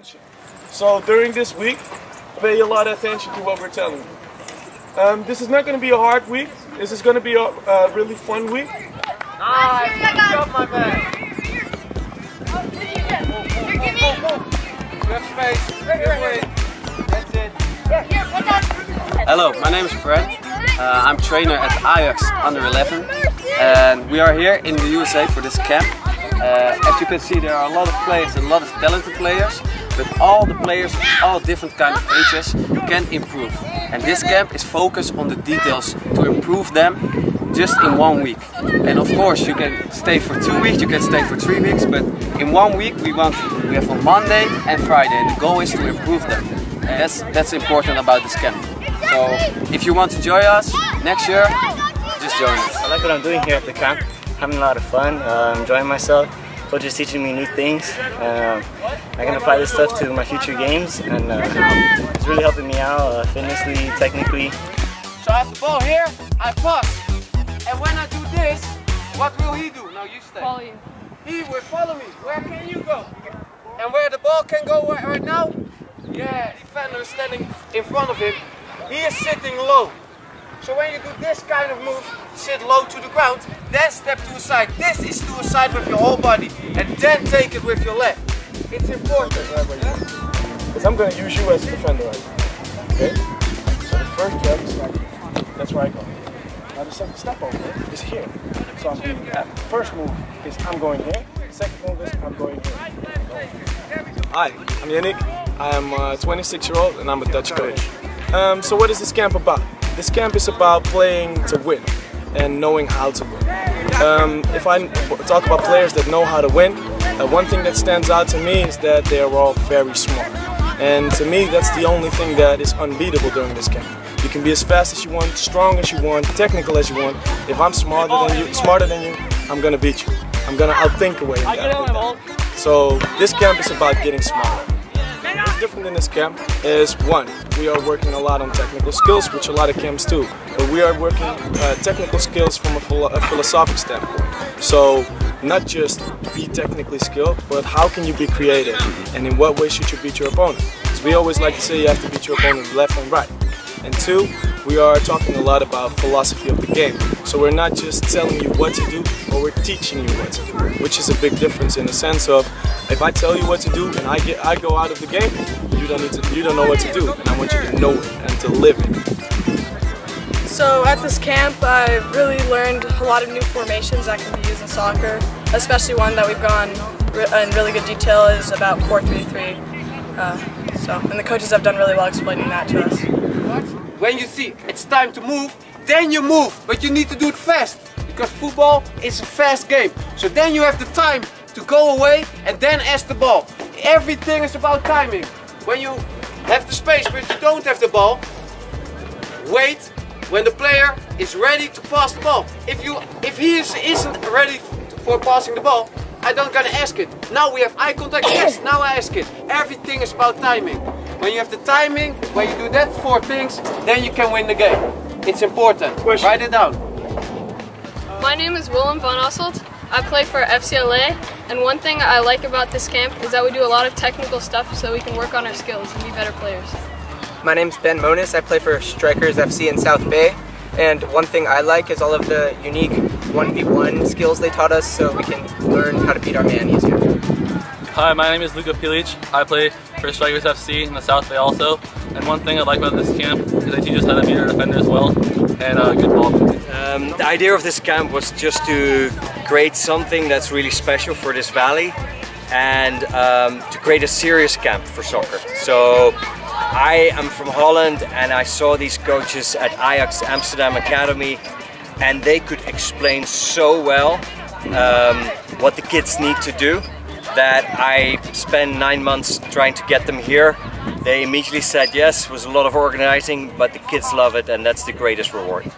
attention. So during this week, pay a lot of attention to what we're telling you. Um, this is not going to be a hard week. This is going to be a, a really fun week. Nice, good job, my man. Space, good weight. That's it. Hello, my name is Brent. Uh, I'm trainer at Ajax Under 11 and we are here in the USA for this camp. Uh, as you can see there are a lot of players and a lot of talented players but all the players, all different kind of ages you can improve. And this camp is focused on the details to improve them just in one week. And of course you can stay for two weeks, you can stay for three weeks, but in one week we want we have on Monday and Friday and the goal is to improve them. And that's that's important about this camp. So if you want to join us next year, just join us. I like what I'm doing here at the camp. Having a lot of fun, uh, enjoying myself. Coach is teaching me new things. Uh, I can apply this stuff to my future games, and uh, it's really helping me out uh, fitnessly, technically. So I have the ball here, I pass. And when I do this, what will he do? Now you stay. Follow you. He will follow me. Where can you go? And where the ball can go right, right now? Yeah, defender is standing in front of him. He is sitting low. So when you do this kind of move, sit low to the ground, then step to a side. This is to a side with your whole body. And then take it with your left. It's important. Because I'm going to use you as a defender right now. Okay? So the first jump is like, that's where I go. Now the second step over is here. So I'm doing that. First move is I'm going here. Second move is I'm going here. Hi, I'm Yannick. I am a 26 year old and I'm a Dutch coach. Um, so what is this camp about? This camp is about playing to win and knowing how to win. Um, if I talk about players that know how to win, uh, one thing that stands out to me is that they are all very smart. And to me, that's the only thing that is unbeatable during this camp. You can be as fast as you want, strong as you want, technical as you want. If I'm smarter than you, smarter than you, I'm gonna beat you. I'm gonna outthink away. So this camp is about getting smarter. Different in this camp is one, we are working a lot on technical skills, which a lot of camps do. But we are working uh, technical skills from a, philo a philosophic standpoint. So not just be technically skilled, but how can you be creative? And in what way should you beat your opponent? Because we always like to say you have to beat your opponent left and right. And two, we are talking a lot about philosophy of the game. So we're not just telling you what to do, but we're teaching you what to do, which is a big difference in the sense of if I tell you what to do and I get I go out of the game, you don't need to you don't know what to do, and I want you to know it and to live it. So at this camp, I've really learned a lot of new formations that can be used in soccer, especially one that we've gone in really good detail is about 4-3-3. Uh, so, and the coaches have done really well explaining that to us. When you see it's time to move, then you move, but you need to do it fast because football is a fast game. So then you have the time to go away and then ask the ball. Everything is about timing. When you have the space but you don't have the ball, wait when the player is ready to pass the ball. If you if he is, isn't ready for passing the ball, I don't gonna ask it. Now we have eye contact, yes, now I ask it. Everything is about timing. When you have the timing, when you do that four things, then you can win the game. It's important. Question. Write it down. My name is Willem van Asselt. I play for FCLA, and one thing I like about this camp is that we do a lot of technical stuff so we can work on our skills and be better players. My name is Ben Monis. I play for Strikers FC in South Bay. And one thing I like is all of the unique 1v1 skills they taught us so we can learn how to beat our man easier. Hi, my name is Luka Pilic. I play for Strikers FC in the South Bay also. And one thing I like about this camp is they teach us how to be a defender as well and uh, good ball. Um, the idea of this camp was just to create something that's really special for this valley and um, to create a serious camp for soccer. So I am from Holland and I saw these coaches at Ajax Amsterdam Academy and they could explain so well um, what the kids need to do that I spent nine months trying to get them here. They immediately said yes, it was a lot of organizing, but the kids love it and that's the greatest reward.